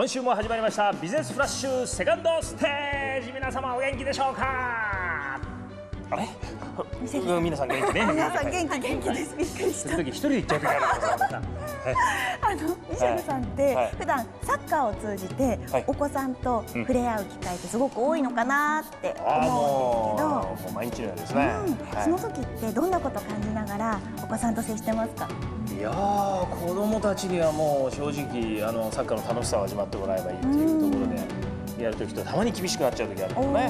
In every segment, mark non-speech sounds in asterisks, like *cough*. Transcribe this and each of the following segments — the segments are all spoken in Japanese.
今週も始まりましたビジネスフラッシュセカンドステージ。皆様お元気でしょうか？あれうん皆さん元気ね？皆さん元気元気ですびっくりした。時一人で行っちゃう時あるあのミシェルさんって、はい。普段サッカーを通じて、はい。お子さんと触れ合う機会ってすごく多いのかなって思うんですけど。毎日のようですね、その時ってどんなことを感じながらお子さんと接してますか？いやー子供たちにはもう正直あのサッカーの楽しさを味わってもらえばいいっていうところでやるときとたまに厳しくなっちゃう時あるけどね。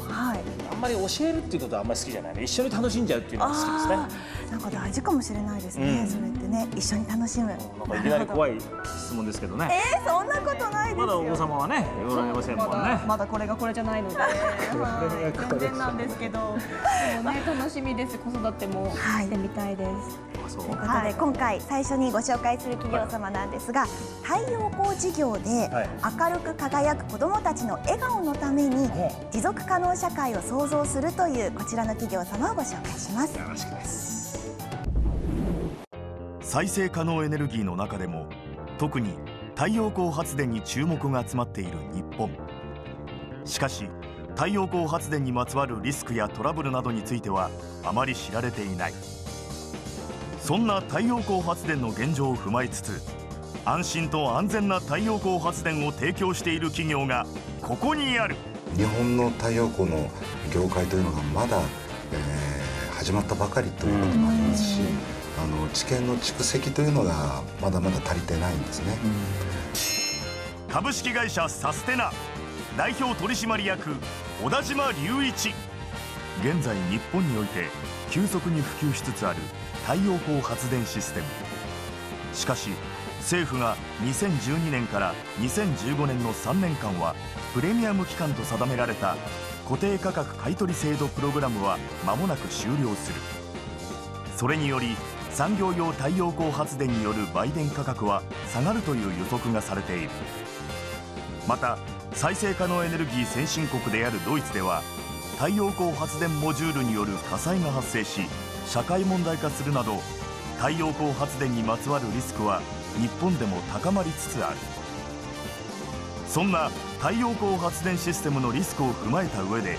はい。あんまり教えるっていうことはあんまり好きじゃない。ね一緒に楽しんじゃうっていうのが好きですね。なんか大事かもしれないですね、うん。それってね一緒に楽しむ。なんかいきなり怖い質問ですけどね。*laughs* えー、そんなことないですよ。まだお子様はねおられませんもんね。まだまだこれがこれじゃないので、*laughs* はい、全然なんですけど、でもね楽しみです。子育てもはい。してみたいです。あそう。ということで、はい。今回最初にご紹介する企業様なんですが、太陽光事業ではい。明るく輝く子どもたちの笑顔のためにほ持続可能社会を創造するというこちらの企業様をご紹介します。よろしくです再生可能エネルギーの中でも特に太陽光発電に注目が集まっている日本。しかし太陽光発電にまつわるリスクやトラブルなどについてはあまり知られていない。そんな太陽光発電の現状を踏まえつつ安心と安全な太陽光発電を提供している企業がここにある。日本の太陽光の業界というのがまだ、えー始まったばかりということもありますしあの知見の蓄積というのがまだまだ足りてないんですね。株式会社サステナ代表取締役小田島隆一。現在日本において急速に普及しつつある太陽光発電システム。しかし政府が2012年から2015年の3年間はプレミアム期間と定められた固定価格買取制度プログラムは間もなく終了する。それにより産業用太陽光発電による売電価格は下がるという予測がされている。また再生可能エネルギー先進国であるドイツでは太陽光発電モジュールによる火災が発生し社会問題化するなど太陽光発電にまつわるリスクは日本でも高まりつつある。そんな太陽光発電システムのリスクを踏まえた上で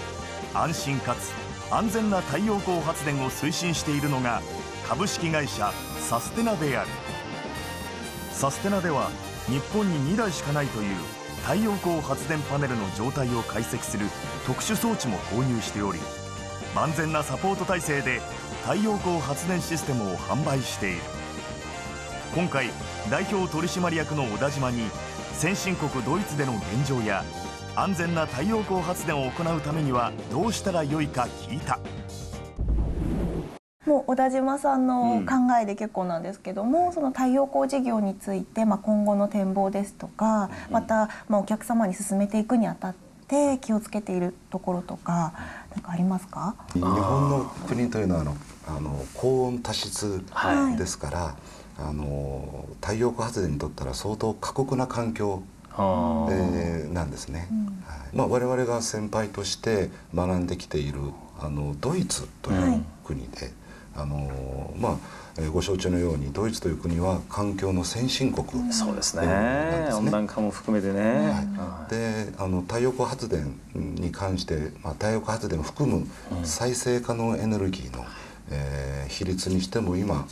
安心かつ安全な太陽光発電を推進しているのが株式会社サステナである。サステナでは日本に2台しかないという太陽光発電パネルの状態を解析する特殊装置も購入しており万全なサポート体制で太陽光発電システムを販売している。今回代表取締役の小田島に先進国ドイツでの現状や安全な太陽光発電を行うためにはどうしたらよいか聞いた。もう小田島さんのうん考えで結構なんですけども、その太陽光事業について、まあ、今後の展望ですとかまた、まあ、お客様に進めていくにあたって気をつけているところとか何かありますか？日本の国というのはあのあの高温多湿はい。ですから、あの太陽光発電にとったら相当過酷な環境えーなんですね、はい。まあ、我々が先輩として学んできているあのドイツという国で、あのまあえーご承知のようにドイツという国は環境の先進国、そうですね。温暖化も含めてね、はい、であの太陽光発電に関して、まあ、太陽光発電を含む再生可能エネルギーの、えー比率にしても今、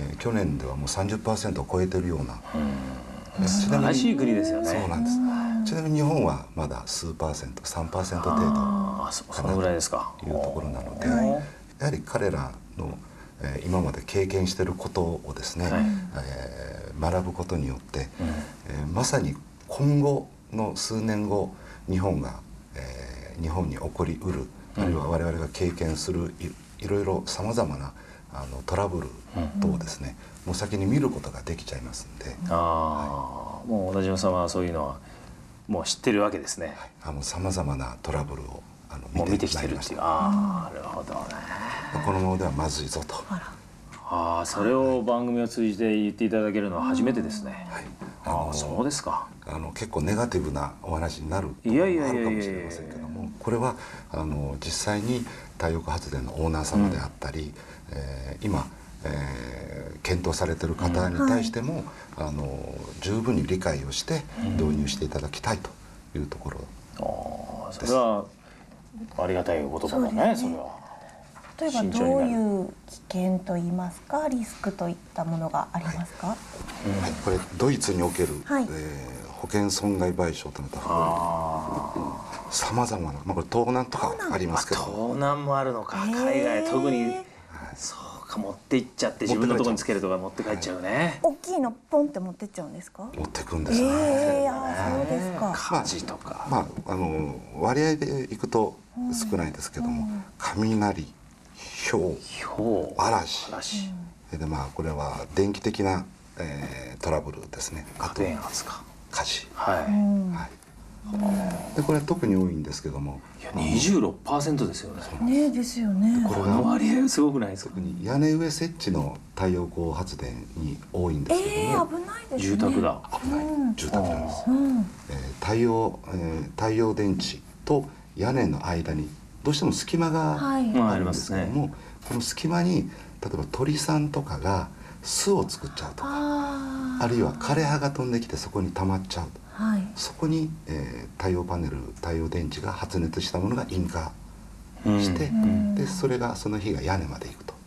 えー去年ではもう30%を超えてるような、えーち素晴らしい国ですよね。そうなんです。ちなみに日本はまだ数パーセント、3%程度ああそそのぐらいですか。というところなので、はい。やはり彼らの、えー今まで経験していることをですね、はい。えー学ぶことによって、えーまさに今後の数年後日本が、えー日本に起こりうる、あるいは我々が経験するいいろいろさまざまなあのトラブル等をですね、もう先に見ることができちゃいますんで、ああもう小田島さんはそういうのはもう知ってるわけですね、あのさまざまなトラブルをあの見てきてるっていう。ああなるほどねこのままではまずいぞと。ああそれを番組を通じて言っていただけるのは初めてですね、はい。あのあそうですか。あの結構ネガティブなお話になるといころもあやいやいやいやるかもしれませんけどもこれはあの実際に太陽光発電のオーナー様であったり、えー今、えー検討されてる方に対しても、あの十分に理解をして導入していただきたいというところああそれはありがたいお言葉だねそそうですね。れは。例えばどういう危険といいますかリスクといったものがありますか、はい、これドイツにおける、はい。えー保険損害賠償となったさまざまな、まあ、これ盗難とかありますけど。盗難もあるのか。海外特に。そうか持って行っちゃって自分のところにつけるとか持って帰っちゃうね。大きいのポンって持ってっちゃうんですか？持ってくんでえすね。えあそうですか。火事とか。まああの割合でいくと少ないですけども、雷、ひょう、ひ嵐、嵐でまあこれは電気的な、えートラブルですね。あと核電圧か。火事。はうんはい。でこれは特に多いんですけども、い。いや二十六パーセントですよね。ねですよねこの割合すごくないですか。特に屋根上設置の太陽光発電に多いんですけええども、危ないですね住宅だ。危ない住宅なんです。うんえー太陽、えー太陽電池と屋根の間にどうしても隙間がああるんですけども、この隙間に例えば鳥さんとかが巣を作っちゃうとかあるいは枯れ葉が飛んできてそこに溜まっちゃうはい。そこに、えー太陽パネル太陽電池が発熱したものが引火して、ん。でそれがその日が屋根まで行くと。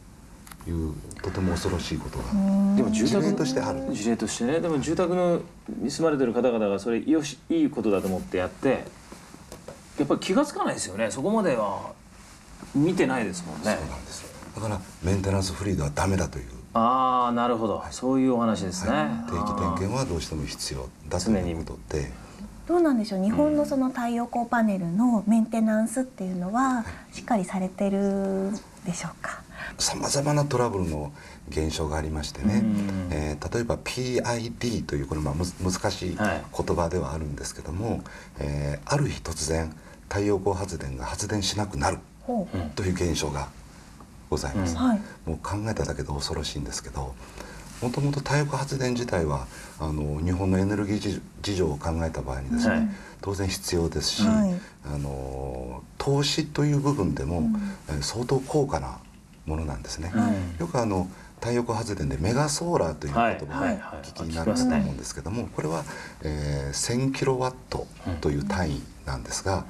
いうとても恐ろしいことが、でも住宅事例としてある。事例としてね。でも住宅のに住まれてる方々がそれよしいいことだと思ってやってやっぱり気が付かないですよねそこまでは。見てないですもんね。そうなんですだからメンテナンスフリーではダメだという。ああなるほど。そういうお話ですね、定期点検はどうしても必要だということで。どうなんでしょう。日本のその太陽光パネルのメンテナンスっていうのはしっかりされてるでしょうか？さまざまなトラブルの現象がありましてね。うん、えー例えば PID というこれまあむず難しいはい。言葉ではあるんですけども、えーある日突然太陽光発電が発電しなくなるという現象がございます、うんはい。もう考えただけで恐ろしいんですけどもともと太陽光発電自体はあの日本のエネルギー事事情を考えた場合にですね、はい。当然必要ですし、はい。あの投資という部分でも、うん。えー相当高価なものなんですね。はい。よくあの太陽光発電でメガソーラーという言葉を聞きになるかと思うんですけども、これは、えー、1000キロワットという単位なんですが、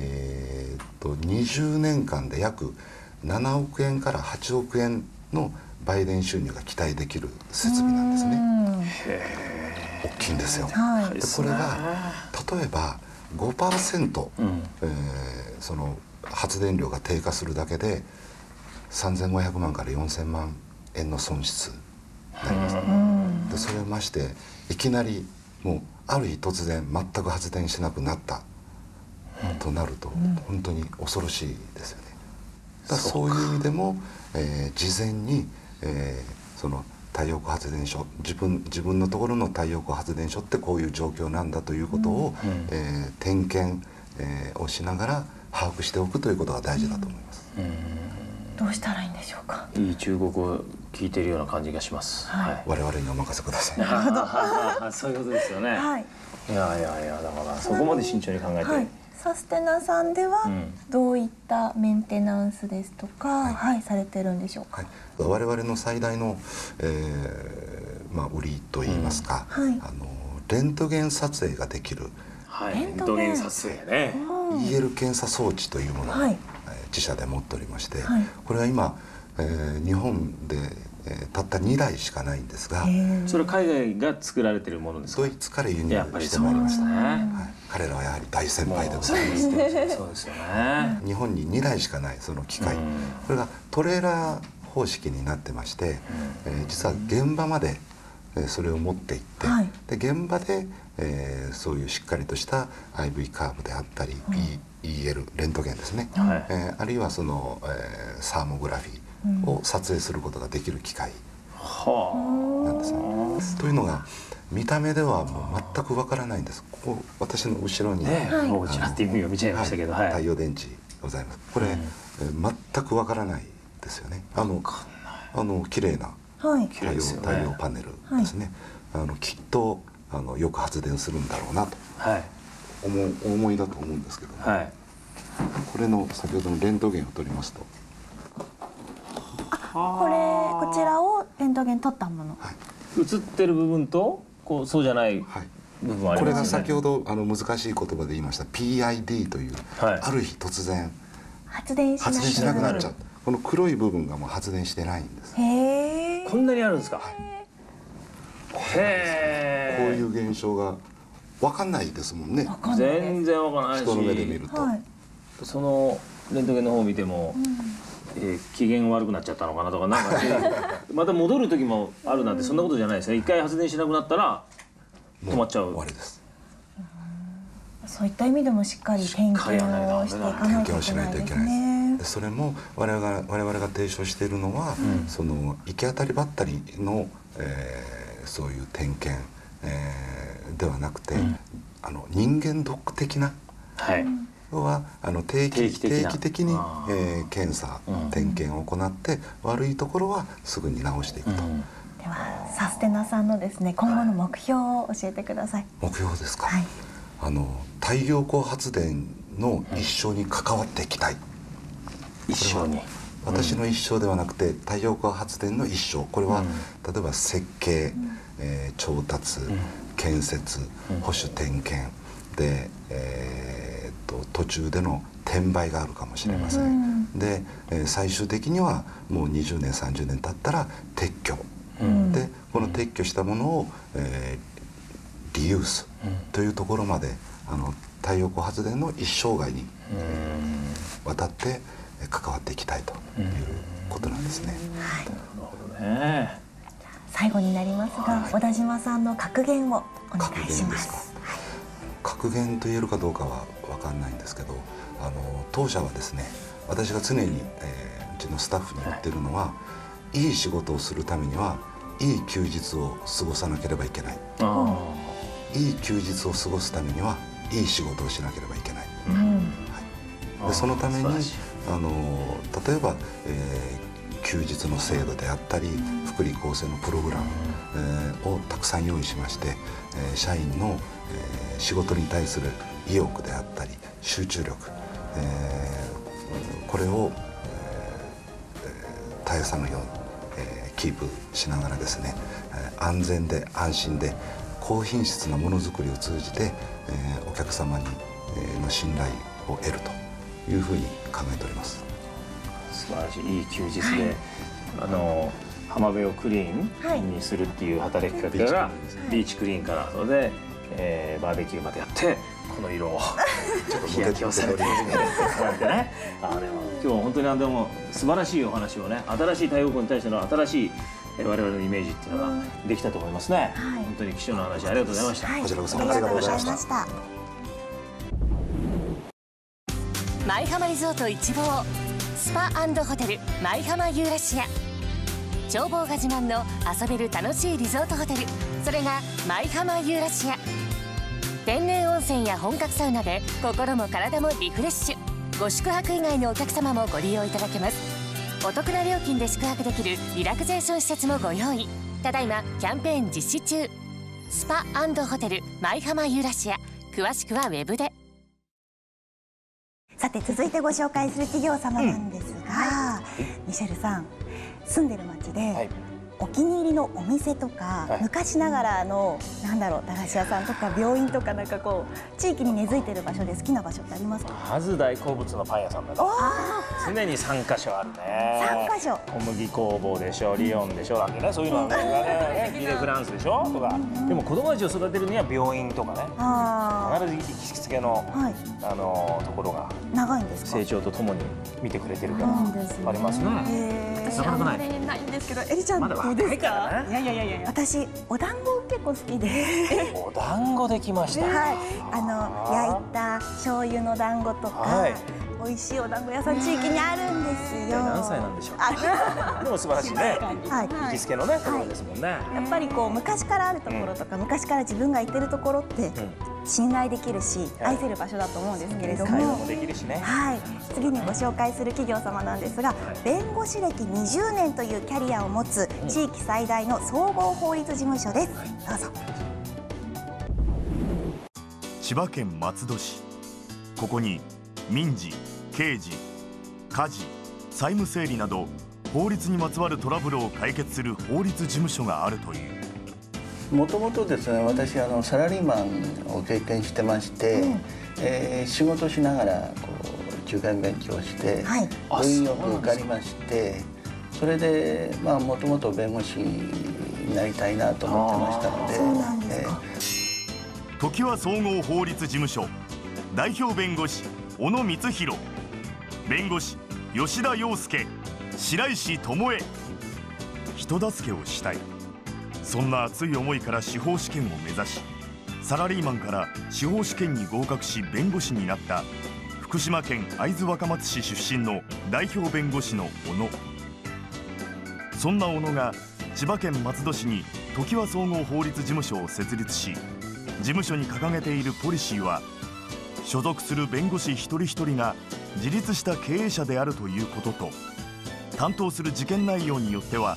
えーっと20年間で約7億円から8億円の売電収入が期待できる設備なんですね。ね大きいんですよ。はい。でこれが例えば5%、うん。えーその発電量が低下するだけで3500万から4000万円の損失になります、うん。でそれをましていきなりもうある日突然全く発電しなくなったとなると、本当に恐ろしいですよね。だからそう。いう意味でも、えー事前に、えーその太陽光発電所自分自分のところの太陽光発電所ってこういう状況なんだということを、うん。えー点検、えーをしながら把握しておくということが大事だと思います。どうしたらいいんでしょうか？いい中国を聞いてるような感じがします。はい。はい。我々にお任せください。*laughs* そういうことですよね、はい。い、やいやいやだからそこまで慎重に考えて、はい、サステナさんではうん。どういったメンテナンスですとか、はい、されてるんでしょうか？はい、我々の最大の、えーまあ、売りといいますか、うんはい。あのレントゲン撮影ができるはい。レントゲン。撮影ね。EL 検査装置というものを、自社で持っておりまして、はい。これは今、えー日本で、えーたった2台しかないんですが、それは海外が作られてるものですか？ドイツから輸入してまいりました、そうはい。ね、彼らはやはり大先輩でございます。そうですよね。日本に2台しかないその機械、うん。これがトレーラー方式になってまして、えー実は現場まで、えーそれを持って行って、はい。で現場で、えーそういうしっかりとした IV カーブであったり、E- EL レントゲンですね、はい。えーあるいはその、えーサーモグラフィーを撮影することができる機械はなんですね。というのが見た目ではもう全くわからないんです。ここ私の後ろに、あねはい。もうちらって意味を見ちゃいましたけどはいはい、太陽電池ございます。これ、うん。えー全くわからないですよね。あのあの綺麗な太陽,、麗ですよね。太陽パネルですね。あのきっとあのよく発電するんだろうなと。はい。思うお思いだと思うんですけど、はい。これの先ほどのレントゲンを取りますと、これこちらをレントゲン撮ったもの。映ってる部分とこうそうじゃないはい。部分ありこれが先ほどあの難しい言葉で言いました PID という、はい。ある日突然発電しな発電しなくなっちゃううこの黒い部分がもう発電してないんです。こへえ。こんなにあるんですか？へえ。ういう現象が分かんないですもんね。わかんないです。全然わからないし。人の目で見ると、はい。そのレントゲンの方を見ても、えー機嫌悪くなっちゃったのかなとかなんかまた戻る時もあるなんてそんなことじゃないですね一回発電しなくなったら止まっちゃう。終わりです。そういった意味でもしっかり研しっかりやらないと究をしていかないといけないです。ねで。それも我々が我々が提唱しているのは、その行き当たりばったりの、えーそういう点検、えーではなくて、あの人間ドック的なはい要はあの定期定期的な。定期的にえー検査、うん点検を行って悪いところはすぐに直していくと、うん。ではサステナさんのですね今後の目標を教えてください。目標ですか、はい。あの太陽光発電の一生に関わっていきたい、一緒に。私の一生ではなくて太陽光発電の一生。これは、うん。例えば設計、えー調達、建設、うん。保守点検。で、えーっと途中での転売があるかもしれません、うん。で、えー最終的にはもう20年30年経ったら撤去、うん。でこの撤去したものを、えーリユース。というところまであの太陽光発電の一生涯にわたってえー関わっていきたいということなんですね。ね。最後になりますが、小田島さんの格言をお願いしま格言ですか。す。格言と言えるかどうかは分かんないんですけどあの当社はですね私が常に、えーうちのスタッフに言ってるのは、い、い仕事をするためにはいい休日を過ごさなければいけない。あいい休日を過ごすためにはいい仕事をしなければいけない、うん。あでそのためにあの例えば、えー休日の制度であったり福利厚生のプログラム、えーをたくさん用意しまして、えー社員の、えー仕事に対する意欲であったり集中力、えーこれを、えー絶やさぬように、えーキープしながらですね、えー安全で安心で高品質なものづくりを通じて、えーお客様に、えーの信頼を得るというふうに考えております。素晴らしい。いい休日で、あの浜辺をクリーンにするっていう働き方から、ビーチクリーンからそれで、えーバーベキューまでやってこの色を。*laughs* 日焼けをされてるこうやってね。あでも今日は本当にあのでも素晴らしいお話をね新しい太陽光に対しての新しいえー我々のイメージっていうのができたと思いますね、はい。本当に貴重な話ありがとうございました、はい。こちらこそありがとうございまありがとうございました。舞浜リゾート一望。スパホテル舞浜ユーラシア。眺望が自慢の遊べる楽しいリゾートホテル。それが舞浜ユーラシア。天然温泉や本格サウナで心も体もリフレッシュ。ご宿泊以外のお客様もご利用いただけます。お得な料金で宿泊できるリラクゼーション施設もご用意。ただいまキャンペーン実施中。スパホテル舞浜ユーラシア。詳しくはウェブで。さて続いてご紹介する企業様なんですが、ミシェルさん住んでる町で、はいお気に入りのお店とか、はい。昔ながらのなんだろう駄菓子屋さんとか病院とかなんかこう地域に根付いてる場所で好きな場所ってありますか？まず大好物のパン屋さんだね常に3カ所あるね。三箇所。小麦工房でしょリヨンでしょなんてねそういうのはね。ギレフランスでしょとか。でも子供たちを育てるには病院とかね。あ必ず行きつけのあ、はい、あのところが長いんですか？成長とともに見てくれてるからありますね。なかなかない。ないんですけど、エリちゃんまだ若いからね。いやいやいやいや。私お団子結構好きで、お団子できました。はい、あの焼いた醤油の団子とか、はい美味しいお団子屋さん地域にあるんですよ。何歳なんでしょう。あ *laughs* でも素晴らしいね。はい。行きつけのね。ところですもんね。やっぱりこう昔からあるところとか、昔から自分が行ってるところって信頼できるし、はい。愛せる場所だと思うんですけれども。できるしね。はい、次にご紹介する企業様なんですが、弁護士歴20年というキャリアを持つ地域最大の総合法律事務所です。どうぞ。千葉県松戸市。ここに民事刑事家事債務整理など法律にまつわるトラブルを解決する法律事務所があるという。もともとですね私あのサラリーマンを経験してまして、うん、えー、仕事しながらこう受験勉強して、はい、運よく受かりましてそれでまあもともと弁護士になりたいなと思ってましたので。えー、時は総合法律事務所。代表弁護士小野光弘弁護士吉田洋介白石智恵人助けをしたい。そんな熱い思いから司法試験を目指しサラリーマンから司法試験に合格し弁護士になった福島県会津若松市出身の代表弁護士の小野。そんな小野が千葉県松戸市に常盤総合法律事務所を設立し事務所に掲げているポリシーは所属する弁護士一人一人が自立した経営者であるということと担当する事件内容によっては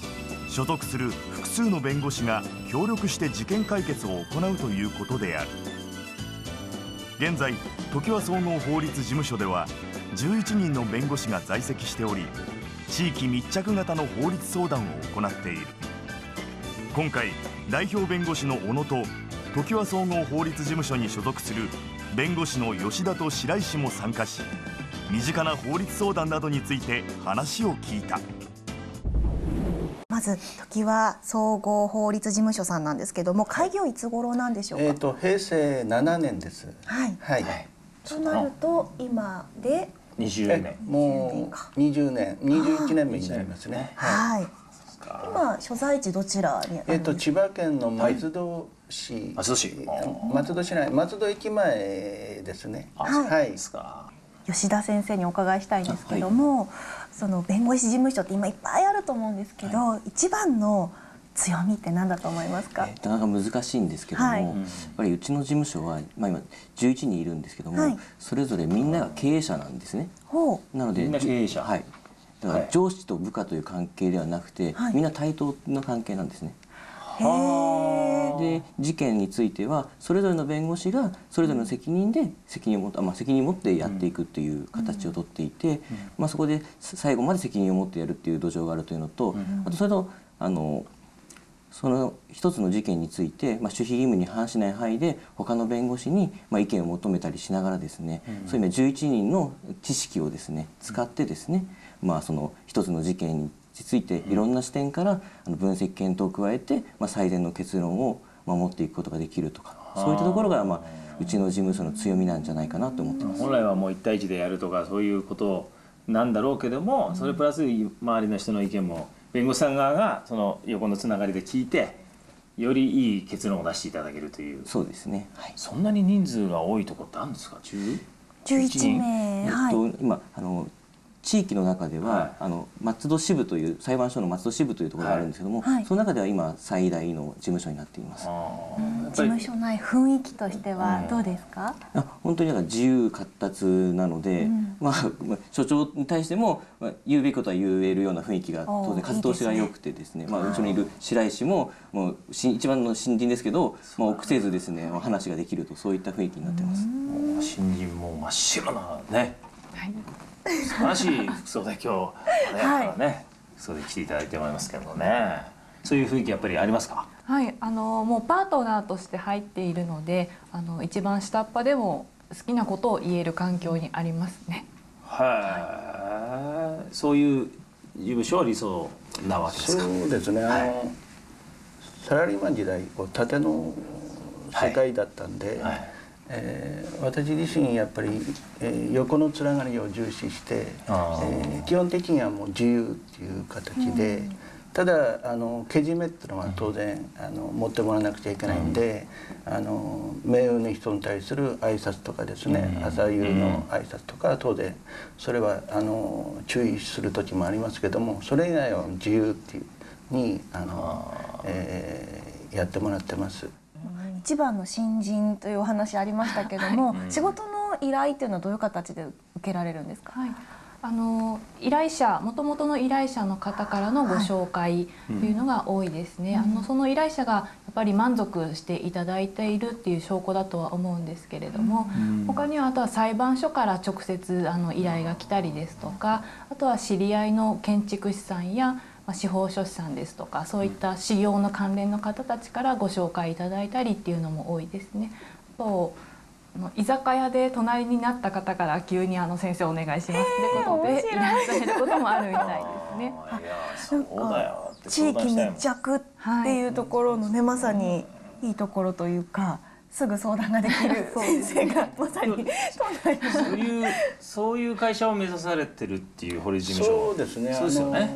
所属する複数の弁護士が協力して事件解決を行うということである。現在常盤総合法律事務所では11人の弁護士が在籍しており地域密着型の法律相談を行っている。今回代表弁護士の小野と常盤総合法律事務所に所属する弁護士の吉田と白石も参加し身近な法律相談などについて話を聞いたまず時は総合法律事務所さんなんですけども開業いつ頃なんでしょうか？えっ、ー、と平成7年です。はい。はい。となると今で20年。もう20年、21年目になりますね。はい。今所在地どちらにえっ、ー、と千葉県の松戸市、松戸市松戸市内松戸駅前ですね。はい。はい、吉田先生にお伺いしたいんですけども、はい、その弁護士事務所って今いっぱいあると思うんですけど、はい、一番の強みって何だと思いますか、えー、なかなか難しいんですけども、はい、やっぱりうちの事務所は、まあ、今11人いるんですけども、はい、それぞれみんなが経営者なんですね。なので経営者、はい、だから上司と部下という関係ではなくて、みんな対等の関係なんですね。で事件についてはそれぞれの弁護士がそれぞれの責任で責任を持,、まあ、責任を持ってやっていくという形をとっていて、まあ、そこで最後まで責任を持ってやるっていう土壌があるというのと、あとそれとあのその一つの事件について、まあ、守秘義務に反しない範囲で他の弁護士に、まあ、意見を求めたりしながらですね、うん、そういう意味で11人の知識をですね使ってですね、まあ、その一つの事件についていろんな視点から分析検討を加えて、まあ、最善の結論を守っていくことができるとかそういったところが、まあ、うちの事務所の強みなんじゃないかなと思ってます。本来はもう1対1でやるとかそういうことなんだろうけどもそれプラス周りの人の意見も弁護士さん側がその横のつながりで聞いてよりいい結論を出していただけるという。そうですね、はい、そんなに人数が多いところってあるんですか？11名、はい、えっと、今あの地域の中では、はい、あの松戸支部という裁判所の松戸支部というところがあるんですけども、はい、その中では今最大の事務所になっています。事務所内雰囲気としてはどうですか？うん、本当になんか自由闊達なので、うん、まあ *laughs* 所長に対しても、まあ、言うべきことは言えるような雰囲気が当然活動しが良くてですね、いいすねまあ後ろにいる白石ももう一番の新人ですけど、まあ臆せずですね話ができるとそういった雰囲気になってます。新人も真っ白なね。はい素晴らしい服装で今日はね、はい、服装で来ていただいて思いますけどね。そういう雰囲気やっぱりありますか？はいあのもうパートナーとして入っているのであの一番下っ端でも好きなことを言える環境にありますね。はい、そういう事務所は理想なわけですか？そうですね、はい、あのサラリーマン時代こう縦の世界だったんで、はい。はいえー、私自身やっぱり、えー、横のつながりを重視して、えー、基本的にはもう自由っていう形で、うん、ただあのけじめっていうのは当然、あの持ってもらわなくちゃいけないんで、うん、あの目上の人に対する挨拶とかですね、うん、朝夕の挨拶とか当然それはあの注意する時もありますけどもそれ以外は自由っていうにあの、えー、やってもらってます。一番の新人というお話ありましたけども、はい、仕事の依頼っていうのはどういう形で受けられるんですか、はい。あの依頼者もともとの依頼者の方からのご紹介とい。うのが多いですね、はい、あのその依頼者がやっぱり満足していただいているっていう証拠だとは思うんですけれども、うん、他にはあとは裁判所から直接あの依頼が来たりですとかあとは知り合いの建築士さんやまあ、司法書士さんですとかそういった修行の関連の方たちからご紹介いただいたりっていうのも多いですね。と居酒屋で隣になった方から急にあの先生お願いしますってことでい。らっしゃることもあるみたいです。*laughs* ね。なんか地域密着っていうところのね、まさにい。いところというか。すぐ相談ができる *laughs* 先生がまさにそういうそういう会社を目指されてるっていう堀事務所。そうですね。そうですよね、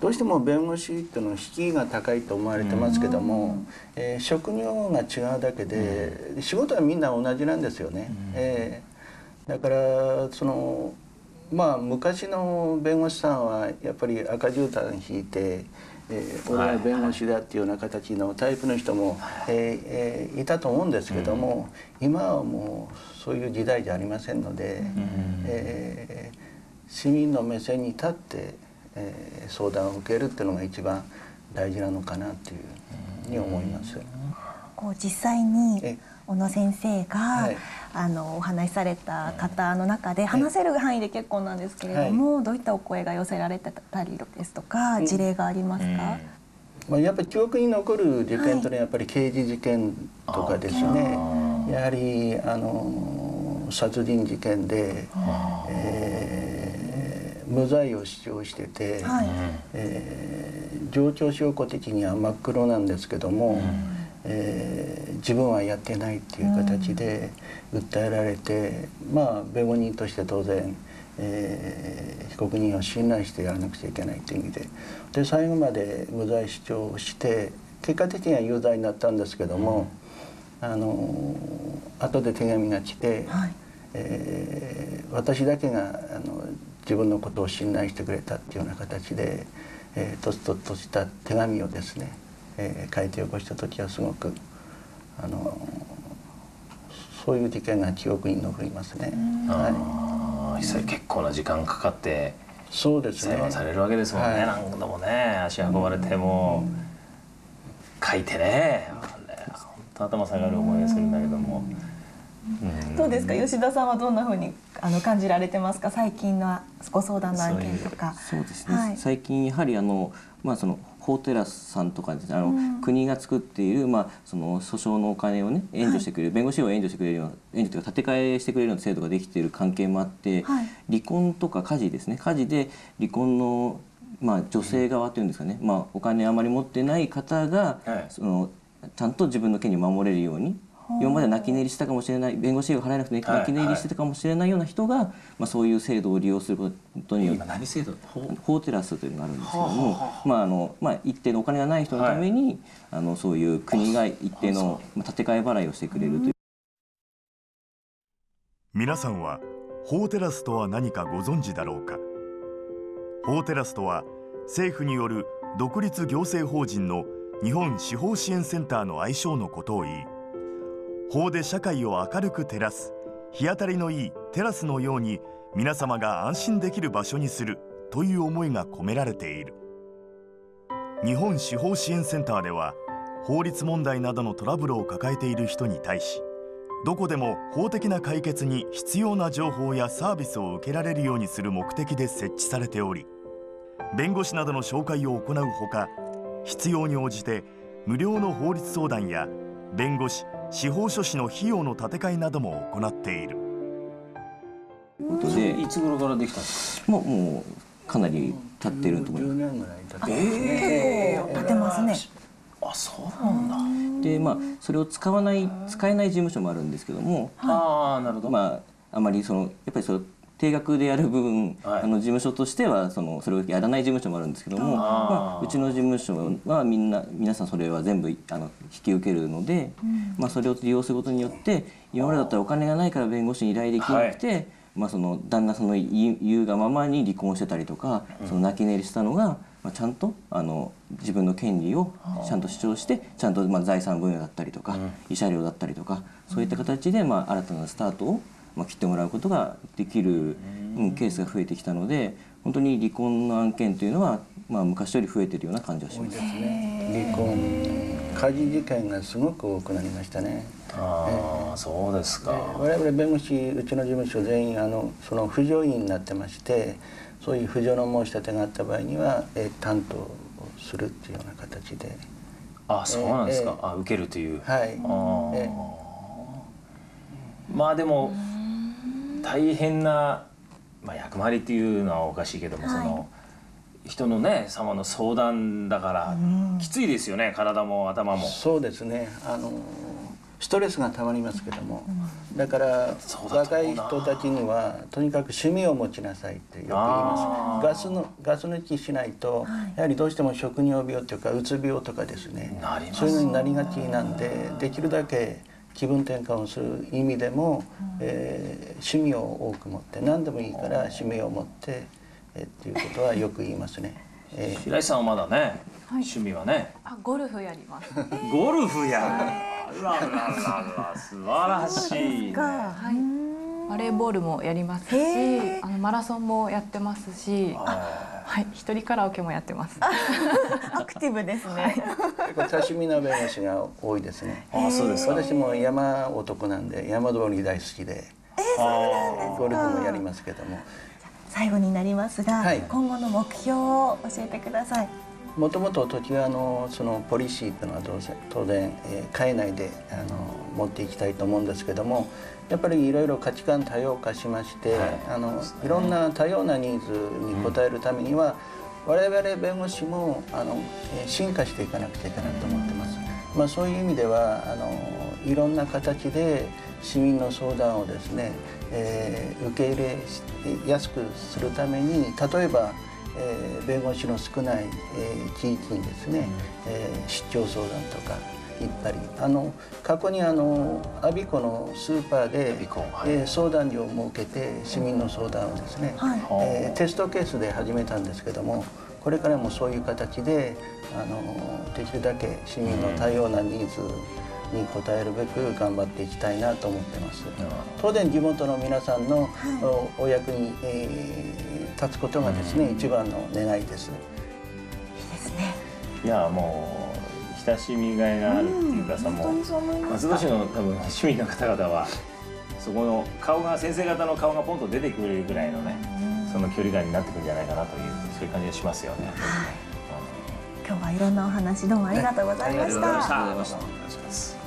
どうしても弁護士っていうのは敷居が高いと思われてますけども、えー、職業が違うだけで、仕事はみんな同じなんですよね。えー、だからそのまあ昔の弁護士さんはやっぱり赤絨毯引いて、えー、俺は弁護士だっていうような形のタイプの人も、えーえー、いたと思うんですけども、今はもうそういう時代じゃありませんので、えー、市民の目線に立ってえー、相談を受けるっていうのが一番大事なのかなっていうふうに思います。こう実際に小野先生が、はい、あのお話しされた方の中で話せる範囲で結構なんですけれども、はい、どういったお声が寄せられてたりですとか、事例がありますか、まあ、やっぱり記憶に残る事件というのはやっぱり刑事事件とかですね、やはりあの殺人事件で、えー無罪を主張してて、はい、えー、上長証拠的には真っ黒なんですけども、うん、えー、自分はやってないっていう形で訴えられて、うん、まあ弁護人として当然、えー、被告人を信頼してやらなくちゃいけないっていう意味で。で最後まで無罪主張をして結果的には有罪になったんですけども、うん、あの後で手紙が来て、はい、えー、私だけがあの自分のことを信頼してくれたっていうような形で、えー、とつととした手紙をですね、えー、書いてよこした時はすごくあのそういう事件が記憶に残りますね。はい、結構な時間かかってそうですね。裁判されるわけですもんね、はい、何度もね足運ばれても書いてね。本当頭下がる思いがするんだけども。どうですか？吉田さんはどんなふうにあの感じられてますか？最近のご相談の案件とか。そうですね、はい、最近やはりあの、まあ、その法テラスさんとかですね。あの、うん、国が作っている、まあ、その訴訟のお金をね援助してくれる、はい、弁護士を援助してくれるような援助というか建て替えしてくれるような制度ができている関係もあって、はい、離婚とか家事ですね。家事で離婚の、まあ、女性側というんですかね、まあ、お金あまり持ってない方が、そのちゃんと自分の権利を守れるように今まで泣き寝入りしたかもしれない弁護士費を払えなくて泣き寝入りしてたかもしれないような人が、はいはい、まあ、そういう制度を利用することによって何制度？法テラスというのがあるんですけども、まああのまあ、一定のお金がない人のために、はい、あのそういう国が一定の建て替え払いをしてくれるという。皆さんは法テラスとは何かご存知だろうか？法テラスとは政府による独立行政法人の日本司法支援センターの愛称のことを言い法で社会を明るく照らす日当たりのいいテラスのように皆様が安心できる場所にするという思いが込められている。日本司法支援センターでは法律問題などのトラブルを抱えている人に対しどこでも法的な解決に必要な情報やサービスを受けられるようにする目的で設置されており弁護士などの紹介を行うほか必要に応じて無料の法律相談や弁護士司法書士の費用の立て替えなども行っている。でいつ頃からできたんですか？もうもうかなり経ってると思います。10年ぐらい経ってますね、えー、結構経ってますね。あそうなんだ。でまあそれを使わない使えない事務所もあるんですけども、ああなるほど。まああまりそのやっぱりその定額でやる部分、はい、あの事務所としてはそのそれをやらない事務所もあるんですけどもまあ、うちの事務所はみんな皆さんそれは全部あの引き受けるので、うん、まあ、それを利用することによって今までだったらお金がないから弁護士に依頼できなくて、はい、まあ、その旦那さんの言うがままに離婚してたりとか、その泣き寝入りしたのが、まあ、ちゃんとあの自分の権利をちゃんと主張してちゃんとまあ財産分与だったりとか、慰謝料だったりとかそういった形でまあ新たなスタートをまあ、切ってもらうことができる、うん、ケースが増えてきたので本当に離婚の案件というのは、まあ、昔より増えているような感じはします。すね、離婚家事事件がすごく多くなりましたね。ああ、そうですか。我々弁護士うちの事務所全員あのその扶助員になってまして、そういう扶助の申し立てがあった場合には、え担当するっていうような形で。あ、そうなんですか。えー、あ、受けるという。はい。あえー、まあでも大変なまあ役回りっていうのはおかしいけども、はい、その。人のね様の相談だからきついですよね体も頭も。そうですね。あのストレスがたまりますけども、だから若い人たちにはとにかく趣味を持ちなさいってよく言います。ガスのガス抜きしないと、やはりどうしても食尿病というかうつ病とかですね。そういうのになりがちなんでできるだけ気分転換をする意味でも、えー、趣味を多く持って何でもいいから趣味を持ってえっていうことはよく言いますね。えー、平井さんはまだね、はい、趣味はね。あ、ゴルフやります。*laughs* ゴルフやる。らららら、素晴らしい、ね。はい。バレーボールもやりますし、あのマラソンもやってますし、はい、一人カラオケもやってます。アクティブですね。多趣味な弁護士が多いですね。あ、そうです私も山男なんで山通り大好きで、えー、そうなんですゴルフもやりますけども。最後になりますが、はい、今後の目標を教えてください。もともと時はあのそのポリシーというのは当然当然、えー、変えないであの持っていきたいと思うんですけどもやっぱりいろいろ価値観多様化しまして、はい、あのいろんな多様なニーズに応えるためには、うん、我々弁護士もあの進化していかなくちゃいけないと思ってます。まあ、そういう意味ではあのいろんな形で市民の相談をですねえー、受け入れやすくするために例えば、えー、弁護士の少ない、えー、地域にですね、うん、えー、出張相談とか行ったりあの過去にあの我孫子のスーパーで、はい、えー、相談所を設けて市民の相談をですね、はい、えー、テストケースで始めたんですけどもこれからもそういう形であのできるだけ市民の多様なニーズ、に応えるべく頑張っていきたいなと思ってます。当然地元の皆さんのお役に、えー、立つことがですね、一番の願いです。いいですね。いやもう親しみがいがあるっていうかさ、もう松戸市の多分市民の方々はそこの顔が先生方の顔がポンと出てくれるぐらいのね、その距離感になってくるんじゃないかなというそういう感じがしますよね。はい、今日はいろんなお話どうもありがとうございました。ありがとうございました。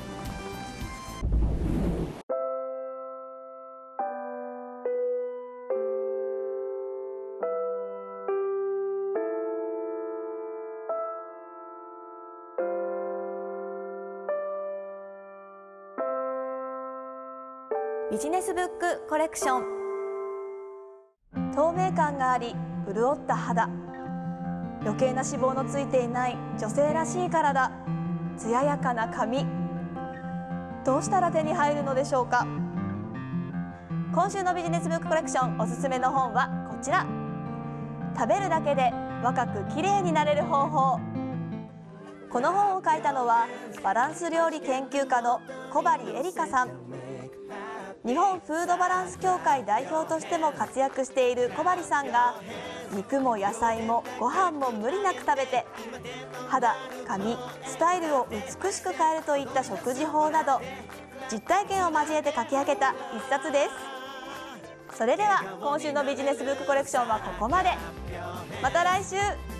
ビジネスブックコレクション。透明感があり潤った肌。余計な脂肪のついていない女性らしい体。艶やかな髪。どうしたら手に入るのでしょうか。今週のビジネスブックコレクションおすすめの本はこちら。食べるだけで若く綺麗になれる方法。この本を書いたのはバランス料理研究家の小針エリカさん。日本フードバランス協会代表としても活躍している小針さんが肉も野菜もご飯も無理なく食べて肌髪スタイルを美しく変えるといった食事法など実体験を交えて書き上げた一冊です。それでは今週のビジネスブックコレクションはここまで。また来週。